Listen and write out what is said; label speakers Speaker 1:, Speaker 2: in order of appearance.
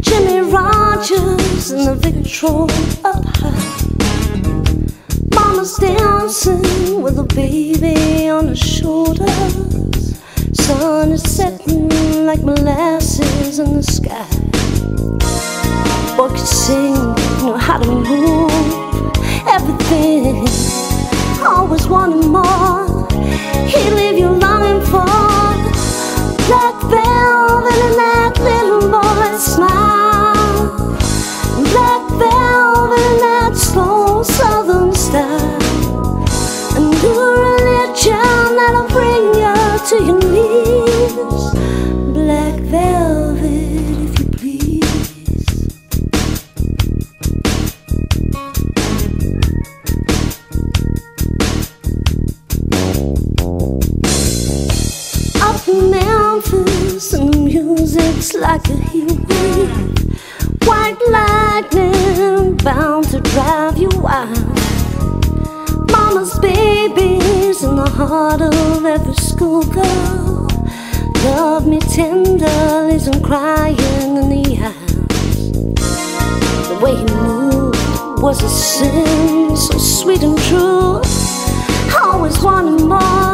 Speaker 1: Jimmie Rodgers in the Victrola Mama's dancing with a baby on her Sun is setting like molasses in the sky. What could say The music's like a heat. White lightning bound to drive you wild. Mama's babies in the heart of every schoolgirl. Love me tenderly, and crying in the eyes. The way he moved was a sin, so sweet and true. Always wanting more.